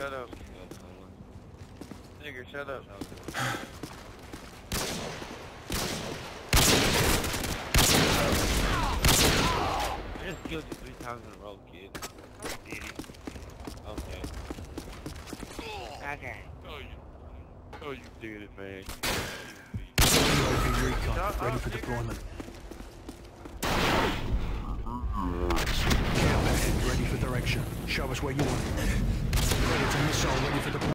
Nigga, shut up. Nigga, shut up. I just killed you three times in a row, kid. Did? Okay. Okay. Oh, you. Oh, you did it, man. UAV recon, Shut ready up, for oh, deployment. Care package ready for direction. Show us where you want it. Missile ready for deployment.